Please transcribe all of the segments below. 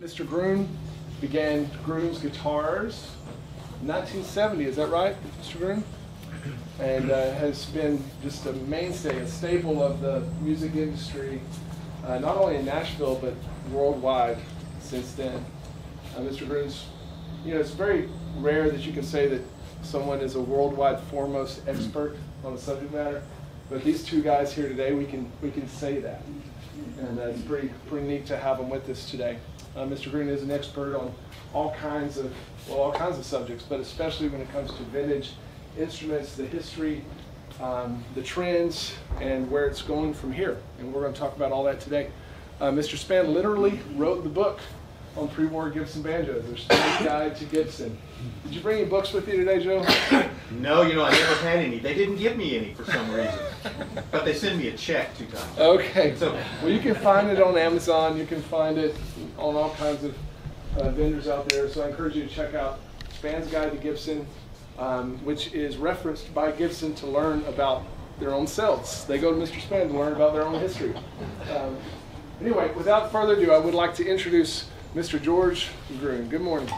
Mr. Gruhn began Gruhn's Guitars in 1970, is that right, Mr. Gruhn? And uh, has been just a mainstay, a staple of the music industry, uh, not only in Nashville, but worldwide since then. Uh, Mr. Gruhn's, you know, it's very rare that you can say that someone is a worldwide foremost expert on a subject matter, but these two guys here today, we can, we can say that. And uh, it's pretty, pretty neat to have them with us today. Uh, Mr. Gruhn is an expert on all kinds of well, all kinds of subjects, but especially when it comes to vintage instruments, the history, um, the trends, and where it's going from here. And we're going to talk about all that today. Uh, Mr. Spann literally wrote the book on pre-war Gibson banjos. There's Study Guide to Gibson. Did you bring any books with you today, Joe? No, you know, I never had any. They didn't give me any for some reason. But they sent me a check two times. Okay. So- well, you can find it on Amazon. You can find it on all kinds of uh, vendors out there. So I encourage you to check out Spann's Guide to Gibson, um, which is referenced by Gibson to learn about their own selves. They go to Mr. Spann to learn about their own history. Um, anyway, without further ado, I would like to introduce Mr. George Gruhn. Good morning.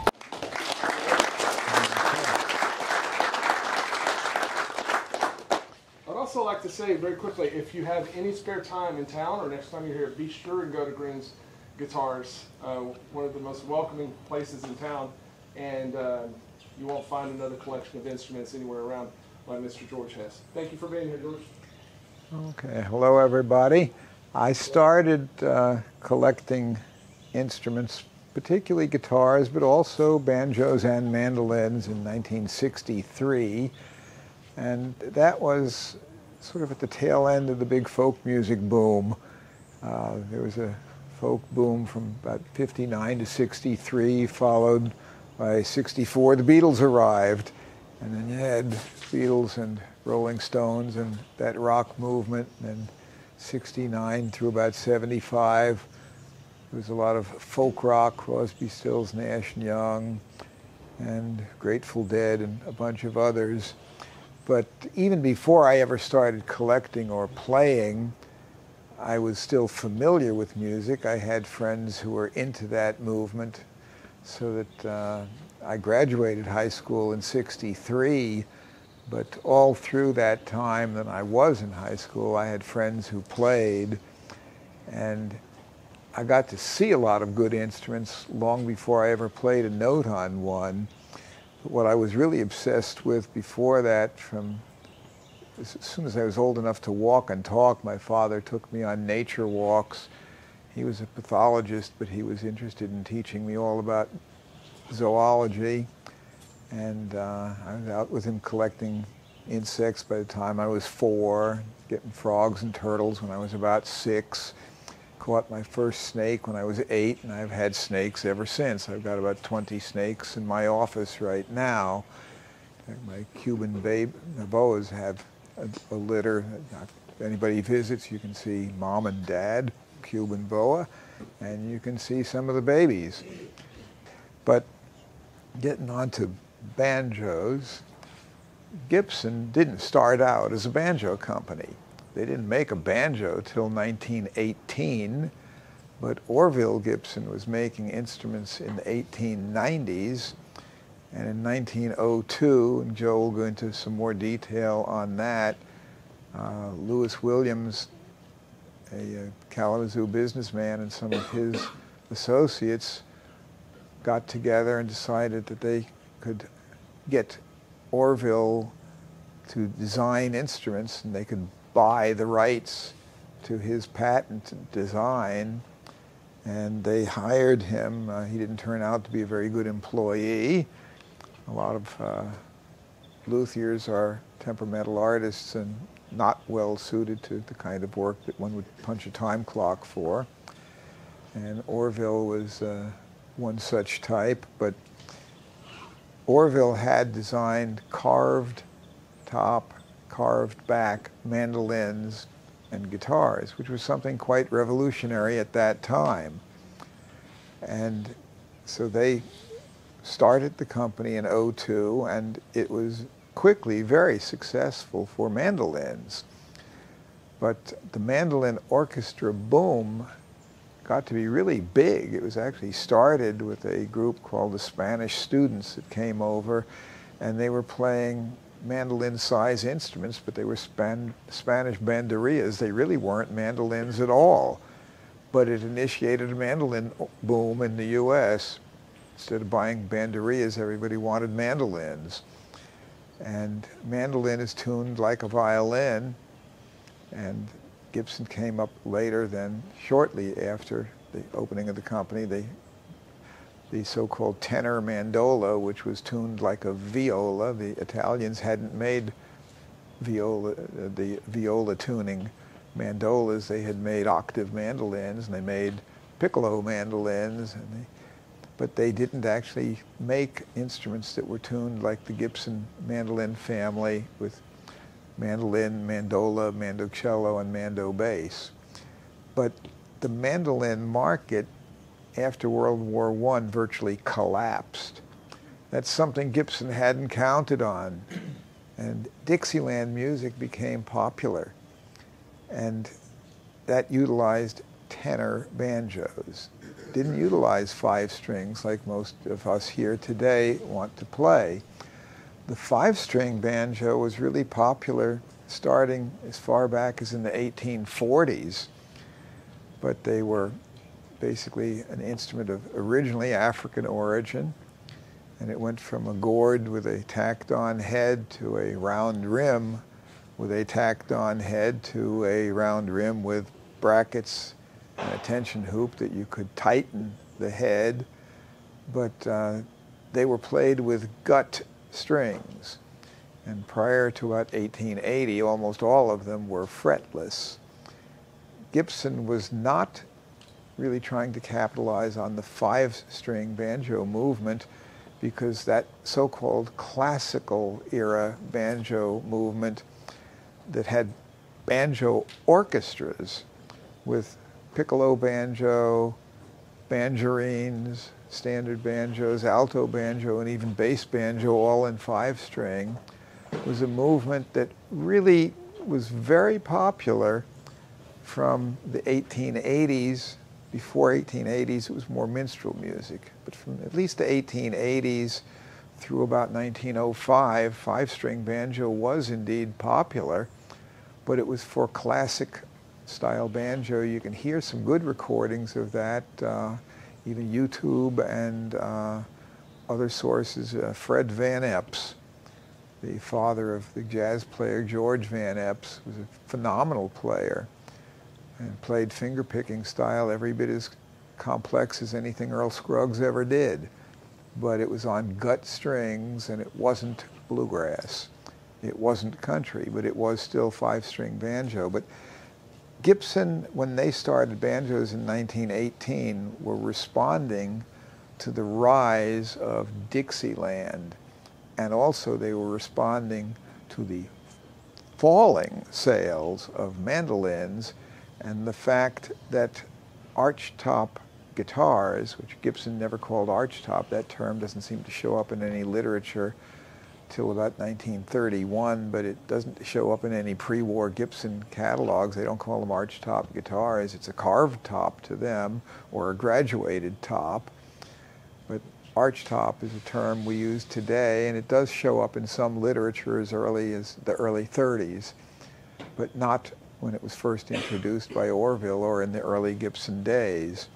I'd also like to say very quickly, if you have any spare time in town or next time you're here, be sure and go to Gruhn's Guitars, uh, one of the most welcoming places in town, and uh, you won't find another collection of instruments anywhere around like Mr. George has. Thank you for being here, George. Okay, hello everybody. I started uh, collecting instruments, particularly guitars, but also banjos and mandolins in 1963. And that was sort of at the tail end of the big folk music boom. Uh, there was a folk boom from about 59 to 63, followed by 64, the Beatles arrived. And then you had Beatles and Rolling Stones and that rock movement. And then 69 through about 75, there was a lot of folk rock, Crosby, Stills, Nash and Young, and Grateful Dead and a bunch of others. But even before I ever started collecting or playing, I was still familiar with music. I had friends who were into that movement, so that uh, I graduated high school in 63. But all through that time that I was in high school, I had friends who played, and I got to see a lot of good instruments long before I ever played a note on one. What I was really obsessed with before that, from as soon as I was old enough to walk and talk, my father took me on nature walks. He was a pathologist, but he was interested in teaching me all about zoology. And uh, I was out with him collecting insects by the time I was four, getting frogs and turtles when I was about six. Caught my first snake when I was eight, and I've had snakes ever since. I've got about 20 snakes in my office right now. My Cuban babe, boas have a, a litter. If anybody visits, you can see mom and dad, Cuban boa, and you can see some of the babies. But getting on to banjos, Gibson didn't start out as a banjo company. They didn't make a banjo till 1918, but Orville Gibson was making instruments in the 1890s. And in 1902, and Joe will go into some more detail on that, uh, Lewis Williams, a, a Kalamazoo businessman, and some of his associates got together and decided that they could get Orville to design instruments and they could buy the rights to his patent design. And they hired him. Uh, he didn't turn out to be a very good employee. A lot of uh, luthiers are temperamental artists and not well suited to the kind of work that one would punch a time clock for. And Orville was uh, one such type, but Orville had designed carved top, carved back mandolins and guitars, which was something quite revolutionary at that time. And so they started the company in 02, and it was quickly very successful for mandolins. But the mandolin orchestra boom got to be really big. It was actually started with a group called the Spanish Students that came over, and they were playing mandolin-sized instruments, but they were Span Spanish bandurrias. They really weren't mandolins at all. But it initiated a mandolin boom in the U.S. Instead of buying bandurrias, everybody wanted mandolins. And mandolin is tuned like a violin, and Gibson came up later then, shortly after the opening of the company, they, the so-called tenor mandola, which was tuned like a viola. The Italians hadn't made viola, uh, the viola tuning mandolas. They had made octave mandolins, and they made piccolo mandolins, and they, but they didn't actually make instruments that were tuned like the Gibson mandolin family with mandolin, mandola, mandocello, and mando bass. But the mandolin market after World War I virtually collapsed. That's something Gibson hadn't counted on. And Dixieland music became popular. And that utilized tenor banjos. Didn't utilize five strings like most of us here today want to play the five-string banjo was really popular starting as far back as in the 1840s, but they were basically an instrument of originally African origin, and it went from a gourd with a tacked-on head to a round rim with a tacked-on head to a round rim with brackets and a tension hoop that you could tighten the head, but uh, they were played with gut strings. And prior to about 1880, almost all of them were fretless. Gibson was not really trying to capitalize on the five-string banjo movement because that so-called classical era banjo movement that had banjo orchestras with piccolo banjo, banjarines, standard banjos, alto banjo, and even bass banjo all in five string was a movement that really was very popular from the 1880s. Before 1880s, it was more minstrel music. But from at least the 1880s through about 1905, five-string banjo was indeed popular, but it was for classic style banjo. You can hear some good recordings of that. Uh, even YouTube and uh, other sources. Uh, Fred Van Eps, the father of the jazz player George Van Eps, was a phenomenal player and played fingerpicking style every bit as complex as anything Earl Scruggs ever did. But it was on gut strings and it wasn't bluegrass. It wasn't country, but it was still five-string banjo. But Gibson, when they started banjos in 1918, were responding to the rise of Dixieland. And also they were responding to the falling sales of mandolins and the fact that archtop guitars, which Gibson never called archtop, that term doesn't seem to show up in any literature, till about 1931, but it doesn't show up in any pre-war Gibson catalogs. They don't call them arch-top guitars. It's a carved top to them, or a graduated top. But arch-top is a term we use today, and it does show up in some literature as early as the early 30s, but not when it was first introduced by Orville or in the early Gibson days.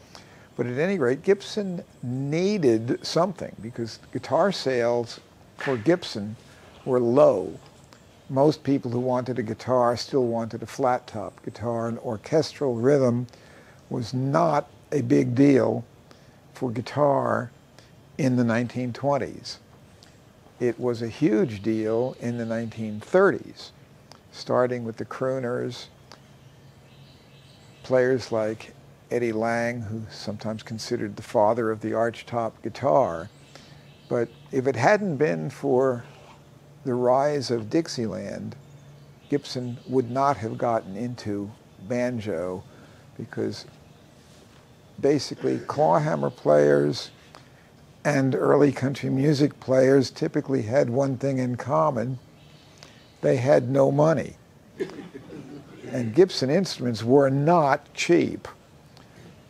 But at any rate, Gibson needed something because guitar sales for Gibson were low. Most people who wanted a guitar still wanted a flat top guitar, and orchestral rhythm was not a big deal for guitar in the 1920s. It was a huge deal in the 1930s, starting with the crooners, players like Eddie Lang, who's sometimes considered the father of the archtop guitar, but if it hadn't been for the rise of Dixieland, Gibson would not have gotten into banjo because basically clawhammer players and early country music players typically had one thing in common. They had no money. And Gibson instruments were not cheap.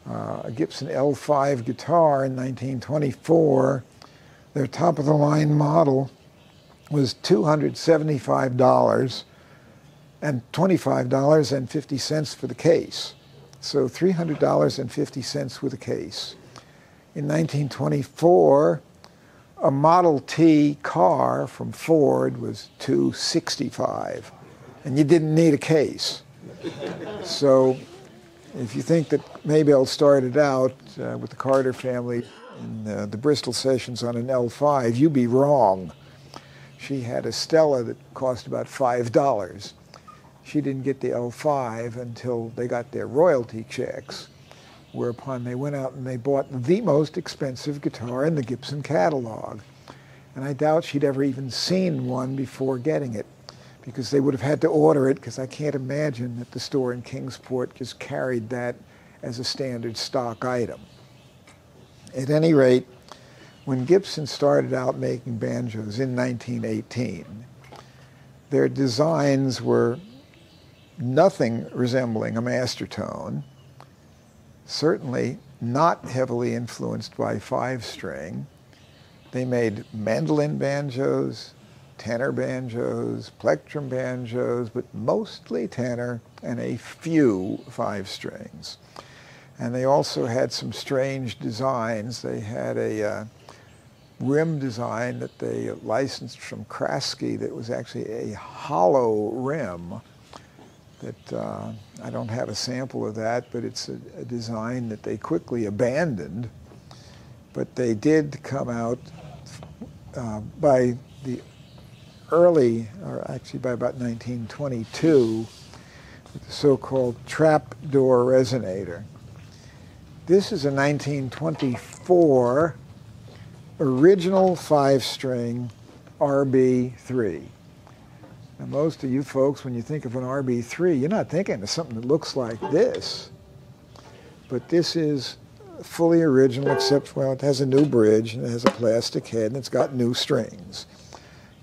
uh, a Gibson L5 guitar in 1924. Their top of the line model was $275 and $25.50 for the case. So $300.50 with a case. In 1924, a Model T car from Ford was 265 and you didn't need a case. So if you think that Maybelle started out uh, with the Carter family in uh, the Bristol sessions on an L5, you'd be wrong. She had a Stella that cost about $5. She didn't get the L5 until they got their royalty checks, whereupon they went out and they bought the most expensive guitar in the Gibson catalog. And I doubt she'd ever even seen one before getting it because they would have had to order it because I can't imagine that the store in Kingsport just carried that as a standard stock item. At any rate, when Gibson started out making banjos in 1918, their designs were nothing resembling a master tone, certainly not heavily influenced by five string. They made mandolin banjos, tenor banjos, plectrum banjos, but mostly tenor and a few five strings. And they also had some strange designs. They had a uh, rim design that they licensed from Kraske that was actually a hollow rim that uh, I don't have a sample of that, but it's a, a design that they quickly abandoned. But they did come out uh, by the early, or actually by about 1922, with the so-called trapdoor resonator. This is a 1924 original five-string RB3. Now, most of you folks, when you think of an RB3, you're not thinking of something that looks like this. But this is fully original, except, well, it has a new bridge, and it has a plastic head, and it's got new strings.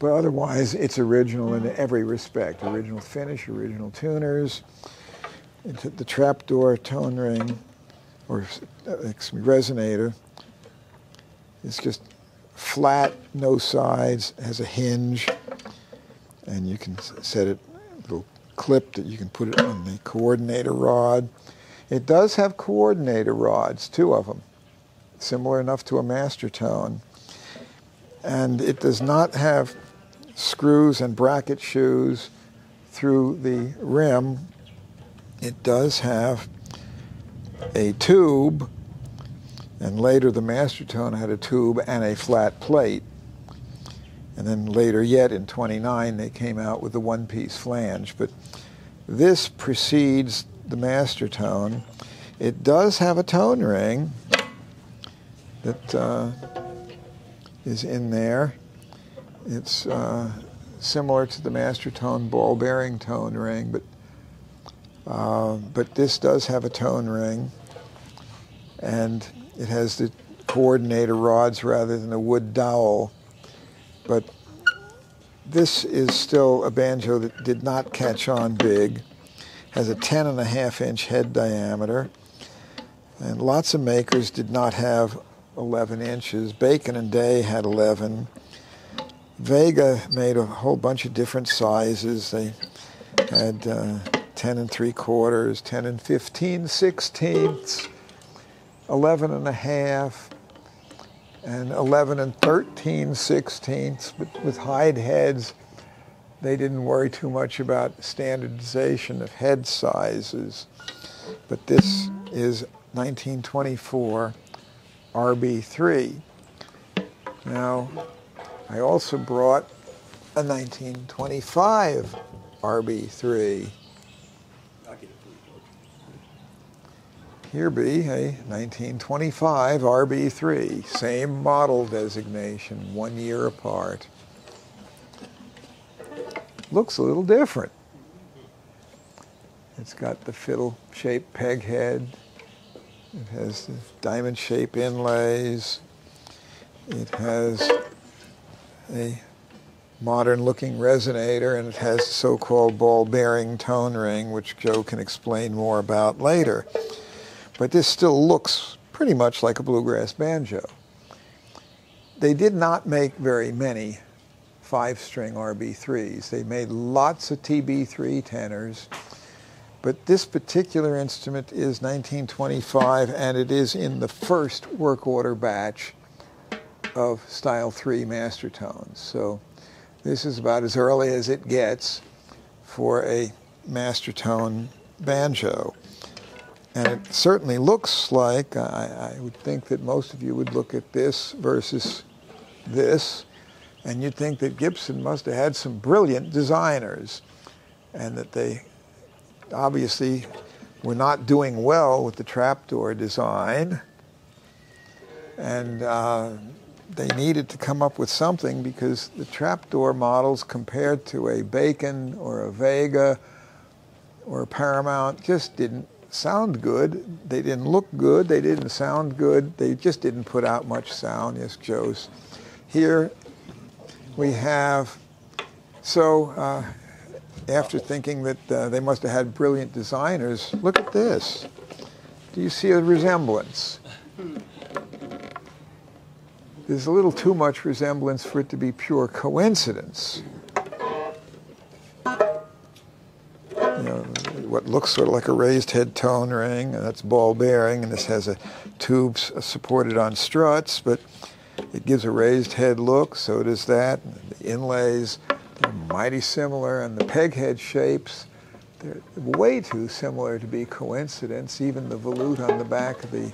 But otherwise, it's original in mm. every respect. Original finish, original tuners, into the trapdoor tone ring, or uh, excuse me, resonator. It's just flat, no sides, has a hinge, and you can set it, a little clip that you can put it on the coordinator rod. It does have coordinator rods, two of them, similar enough to a master tone. And it does not have screws and bracket shoes through the rim. It does have a tube, and later the Mastertone had a tube and a flat plate. And then later yet, in 29, they came out with the one-piece flange. But this precedes the Mastertone. It does have a tone ring that uh, is in there. It's uh, similar to the master tone ball bearing tone ring, but uh, but this does have a tone ring, and it has the coordinator rods rather than a wood dowel. But this is still a banjo that did not catch on big. Has a 10 and a half inch head diameter, and lots of makers did not have 11 inches. Bacon and Day had 11. Vega made a whole bunch of different sizes. They had uh, 10 and 3 quarters, 10 and 15 sixteenths, 11 and a half, and 11 and 13 sixteenths, but with hide heads, they didn't worry too much about standardization of head sizes. But this is 1924 RB3. Now, I also brought a 1925 RB3. Here be a 1925 RB3, same model designation, one year apart. Looks a little different. It's got the fiddle-shaped peg head. It has diamond-shaped inlays. It has a modern-looking resonator, and it has the so-called ball-bearing tone ring, which Joe can explain more about later. but this still looks pretty much like a bluegrass banjo. They did not make very many five-string RB3s. They made lots of TB3 tenors, but this particular instrument is 1925 and it is in the first work order batch of Style 3 master tones. So this is about as early as it gets for a master tone banjo. And it certainly looks like, I, I, would think that most of you would look at this versus this, and you'd think that Gibson must have had some brilliant designers, and that they obviously were not doing well with the trapdoor design, and uh, they needed to come up with something because the trapdoor models compared to a Bacon or a Vega or a Paramount just didn't sound good. They didn't look good. They didn't sound good. They just didn't put out much sound. Yes, Joe's. Here we have, so uh, after thinking that uh, they must have had brilliant designers, look at this. Do you see a resemblance? There's a little too much resemblance for it to be pure coincidence. You know, what looks sort of like a raised head tone ring, and that's ball bearing, and this has a tube uh, supported on struts, but it gives a raised head look, so does that. The inlays are mighty similar, and the peg head shapes, they're way too similar to be coincidence. Even the volute on the back of the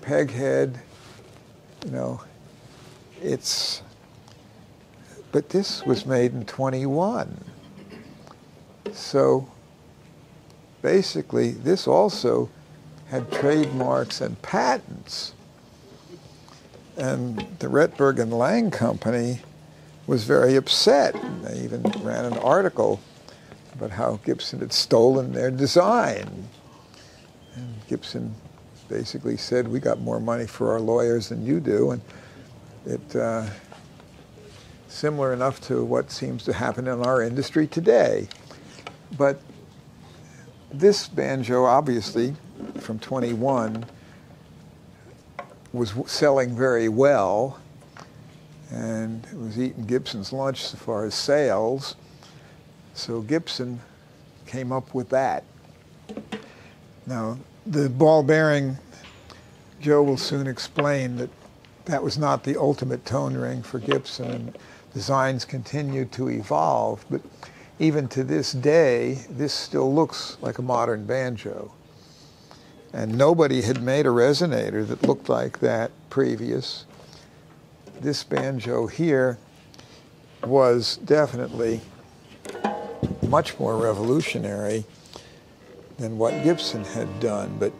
peg head, you know, it's, but this was made in 21. So basically, this also had trademarks and patents. And the Rettberg and Lange Company was very upset. And They even ran an article about how Gibson had stolen their design. And Gibson basically said, we got more money for our lawyers than you do. And it, uh, similar enough to what seems to happen in our industry today. But this banjo, obviously, from 21, was selling very well, and it was eating Gibson's lunch as far as sales. So Gibson came up with that. Now, the ball bearing, Joe will soon explain that that was not the ultimate tone ring for Gibson. Designs continued to evolve, but even to this day, this still looks like a modern banjo. And nobody had made a resonator that looked like that previous. This banjo here was definitely much more revolutionary than what Gibson had done. But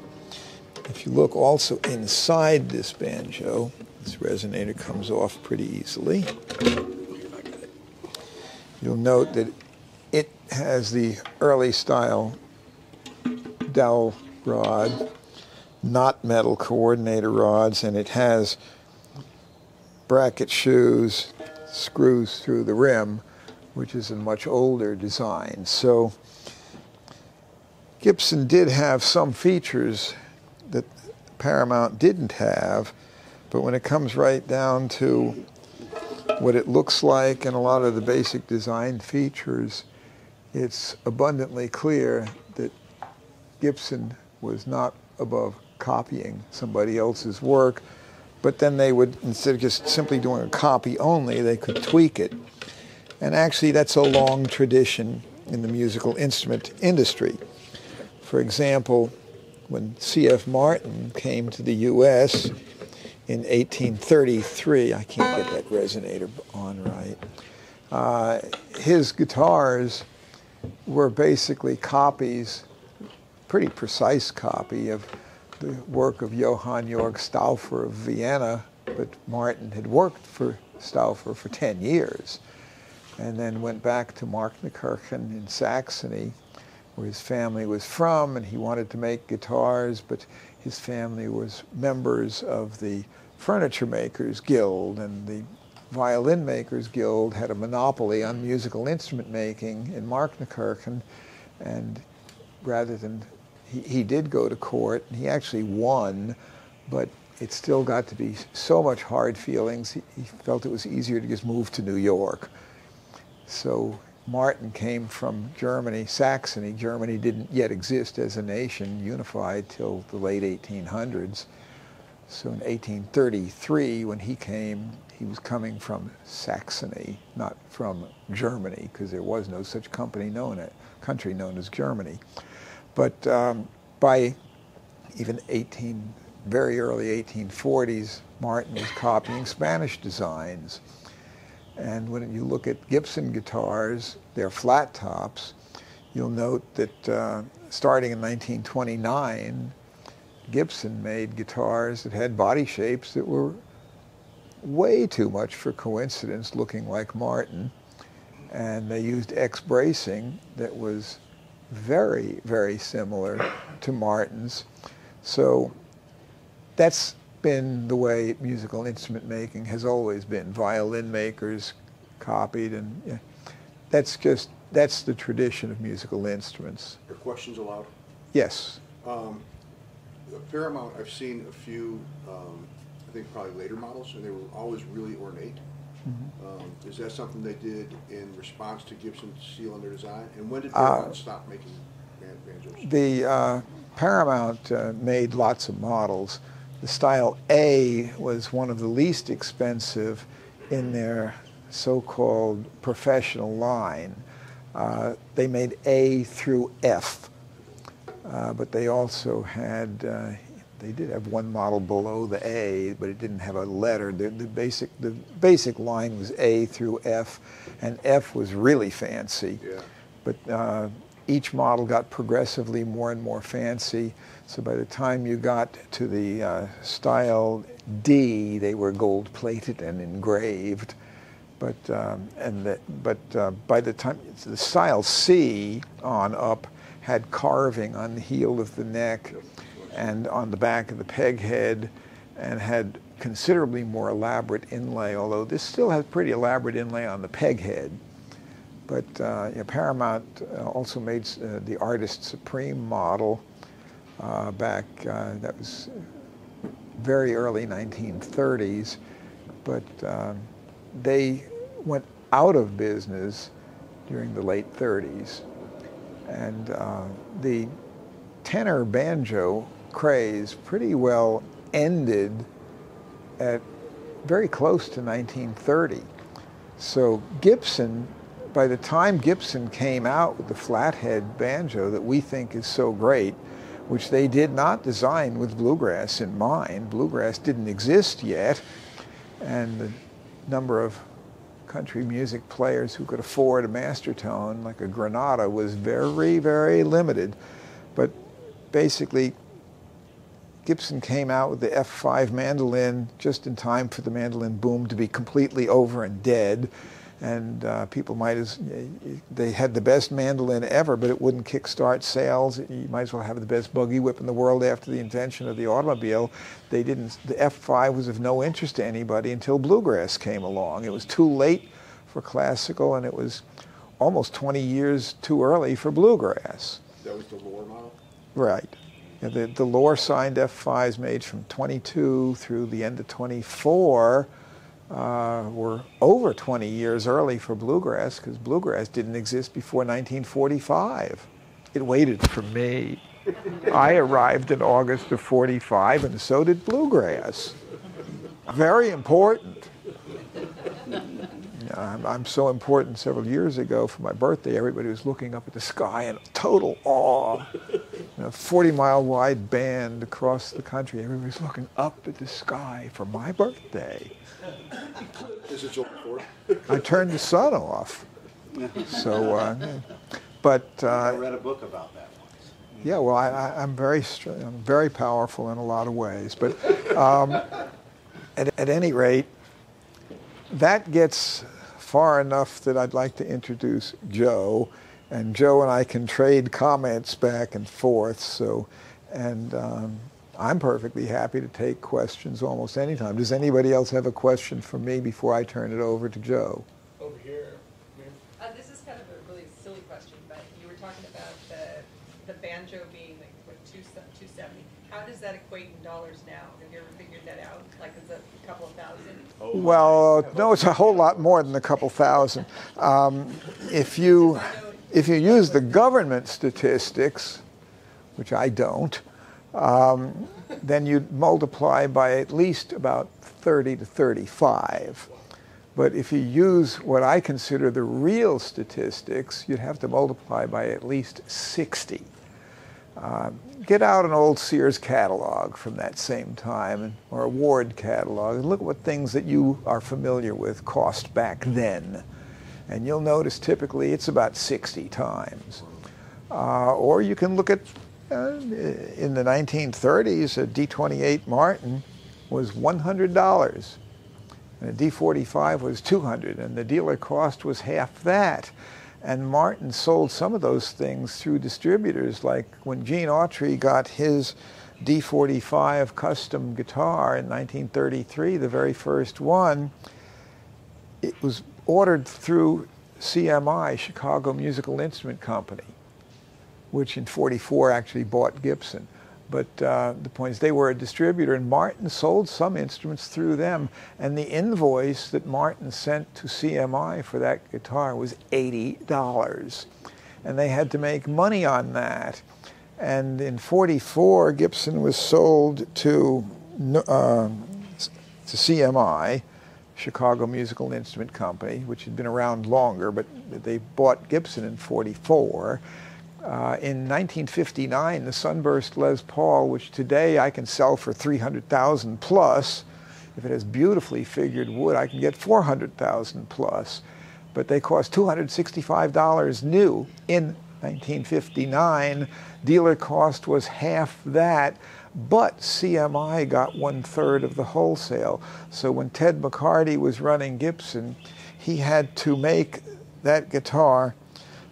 if you look also inside this banjo, this resonator comes off pretty easily. You'll note that it has the early style dowel rod, not metal coordinator rods, and it has bracket shoes, screws through the rim, which is a much older design. So Gibson did have some features that Paramount didn't have, but when it comes right down to what it looks like and a lot of the basic design features, it's abundantly clear that Gibson was not above copying somebody else's work, but then they would, instead of just simply doing a copy only, they could tweak it. And actually, that's a long tradition in the musical instrument industry. For example, when C.F. Martin came to the U.S. in 1833, I can't get that resonator on right, uh, his guitars were basically copies, pretty precise copy of the work of Johann Georg Stauffer of Vienna, but Martin had worked for Stauffer for 10 years and then went back to Markneukirchen in Saxony, where his family was from, and he wanted to make guitars, but his family was members of the Furniture Makers Guild, and the Violin Makers Guild had a monopoly on musical instrument making in Markneukirchen, and rather than he, he did go to court. and He actually won, but it still got to be so much hard feelings. He, he felt it was easier to just move to New York. So Martin came from Germany, Saxony. Germany didn't yet exist as a nation, unified till the late 1800s. So in 1833, when he came, he was coming from Saxony, not from Germany, because there was no such company known at, country known as Germany. But um, by even 18, very early 1840s, Martin was copying Spanish designs. And when you look at Gibson guitars, they're flat tops. You'll note that uh, starting in 1929, Gibson made guitars that had body shapes that were way too much for coincidence, looking like Martin. And they used X bracing that was very, very similar to Martin's. So that's been the way musical instrument making has always been. Violin makers copied, and yeah, that's just that's the tradition of musical instruments. Are questions allowed? Yes. Um, Paramount, I've seen a few, um, I think probably later models, and they were always really ornate. Um, is that something they did in response to Gibson's seal on their design? And when did Uh, Paramount stop making banjos? The uh, Paramount uh, made lots of models. The style A was one of the least expensive in their so-called professional line. Uh, they made A through F, uh, but they also had, uh, they did have one model below the A, but it didn't have a letter. The, the, basic, the basic line was A through F, and F was really fancy. Yeah. But uh, each model got progressively more and more fancy. So by the time you got to the uh, style D, they were gold plated and engraved. But um, and the, but uh, by the time the style C on up had carving on the heel of the neck and on the back of the peg head, and had considerably more elaborate inlay. Although this still has pretty elaborate inlay on the peg head. But uh, you know, Paramount uh, also made uh, the Artist Supreme model uh, back, uh, that was very early 1930s. But um, they went out of business during the late 30s. And uh, the tenor banjo craze pretty well ended at very close to 1930. So Gibson, by the time Gibson came out with the flathead banjo that we think is so great, which they did not design with bluegrass in mind, bluegrass didn't exist yet, and the number of country music players who could afford a master tone like a Granada was very, very limited. But basically, Gibson came out with the F5 mandolin just in time for the mandolin boom to be completely over and dead. And uh, people might as they had the best mandolin ever, but it wouldn't kickstart sales. You might as well have the best buggy whip in the world after the invention of the automobile. They didn't. The F5 was of no interest to anybody until bluegrass came along. It was too late for classical, and it was almost 20 years too early for bluegrass. That was the Loar model? Right. Yeah, the, the Loar signed F5s made from 22 through the end of 24 uh, were over 20 years early for bluegrass because bluegrass didn't exist before 1945. It waited for me. I arrived in August of 45 and so did bluegrass. Very important. I'm, I'm so important several years ago for my birthday, everybody was looking up at the sky in total awe. You know, 40 mile wide band across the country, everybody's looking up at the sky for my birthday. Is it July 4th? I turned the sun off. So, uh, but I uh, read a book about that once. yeah, well, I, I, I'm very, I'm very powerful in a lot of ways. But um, at, at any rate, that gets far enough that I'd like to introduce Joe, and Joe and I can trade comments back and forth. So, and um, I'm perfectly happy to take questions almost anytime. Does anybody else have a question for me before I turn it over to Joe? Over here. Uh, this is kind of a really silly question, but you were talking about the, the banjo being like what, two seventy. How does that equate in dollars now? Have you ever figured that out? Like, is it a couple of thousand? Oh. Well, no, it's a whole lot more than a couple thousand. Um, if you if you use the government statistics, which I don't, um, then you'd multiply by at least about 30 to 35. But if you use what I consider the real statistics, you'd have to multiply by at least 60. Uh, get out an old Sears catalog from that same time, or a Ward catalog, and look at what things that you are familiar with cost back then. And you'll notice typically it's about 60 times. Uh, or you can look at uh, in the 1930s, a D28 Martin was $100 and a D45 was 200 and the dealer cost was half that. And Martin sold some of those things through distributors, like when Gene Autry got his D45 custom guitar in 1933, the very first one, it was ordered through CMI, Chicago Musical Instrument Company, which in 44 actually bought Gibson. But uh, the point is, they were a distributor, and Martin sold some instruments through them. And the invoice that Martin sent to CMI for that guitar was $80. And they had to make money on that. And in 44, Gibson was sold to, uh, to CMI, Chicago Musical Instrument Company, which had been around longer, but they bought Gibson in 44. Uh, in 1959, the Sunburst Les Paul, which today I can sell for 300,000 plus, if it has beautifully figured wood, I can get 400,000 plus. But they cost $265 new in 1959. Dealer cost was half that, but CMI got one third of the wholesale. So when Ted McCarty was running Gibson, he had to make that guitar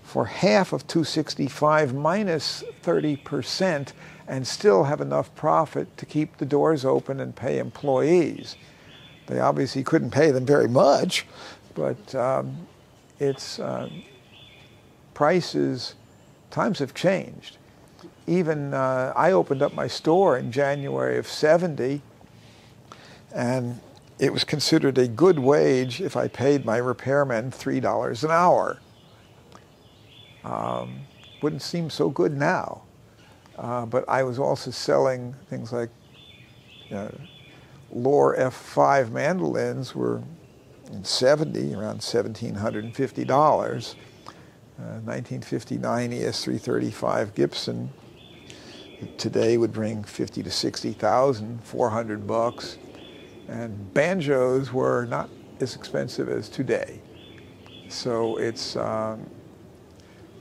for half of 265 minus 30% and still have enough profit to keep the doors open and pay employees. They obviously couldn't pay them very much, but um, it's uh, prices, times have changed. Even uh, I opened up my store in January of 70, and it was considered a good wage if I paid my repairmen $3 an hour um, wouldn't seem so good now. Uh, but I was also selling things like you know, Loar F5 mandolins were in 70, around $1,750. Uh, 1959 ES335 Gibson today would bring 50 to 60,000, 400 bucks. And banjos were not as expensive as today. So it's, um,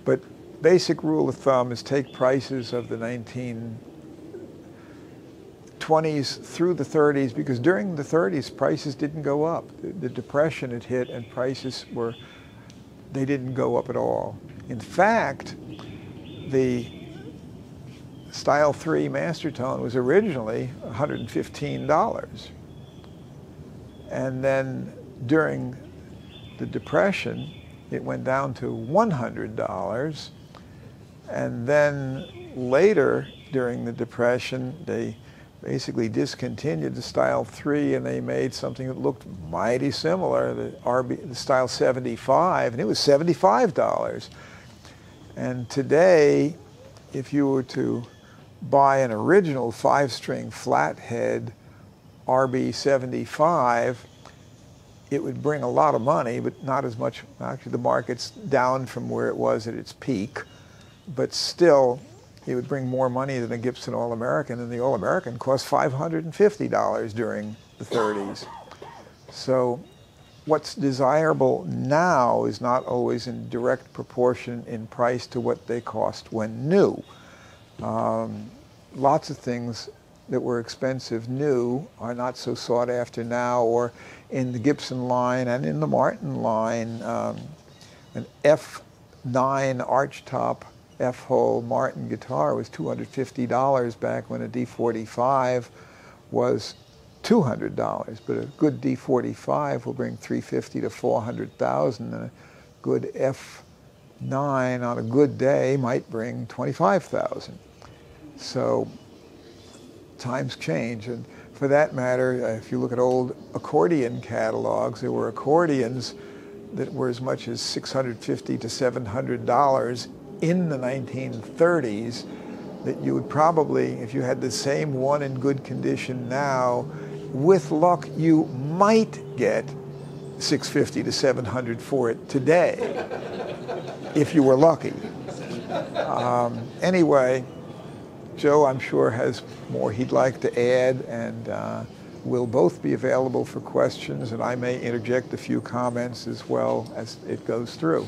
but basic rule of thumb is take prices of the 1920s through the 30s because during the 30s prices didn't go up. The, the depression had hit and prices were, they didn't go up at all. In fact, the Style 3 Mastertone was originally $115. And then during the Depression, it went down to $100. And then later, during the Depression, they basically discontinued the Style 3 and they made something that looked mighty similar, the, RB, the Style 75, and it was $75. And today, if you were to buy an original five-string flathead RB75, it would bring a lot of money, but not as much. Actually, the market's down from where it was at its peak, but still, it would bring more money than a Gibson All-American, and the All-American cost $550 during the 30s. So what's desirable now is not always in direct proportion in price to what they cost when new. Um, lots of things that were expensive new are not so sought after now, or in the Gibson line and in the Martin line, um, an F9 archtop F-hole Martin guitar was $250 back when a D45 was $200. But a good D45 will bring 350 to 400,000, and a good F9 on a good day might bring 25,000. So times change. And for that matter, uh, if you look at old accordion catalogs, there were accordions that were as much as 650 to 700 dollars in the 1930s that you would probably, if you had the same one in good condition now, with luck, you might get 650 to 700 for it today, if you were lucky. Um, anyway, Joe, I'm sure, has more he'd like to add, and uh, we'll both be available for questions, and I may interject a few comments as well as it goes through.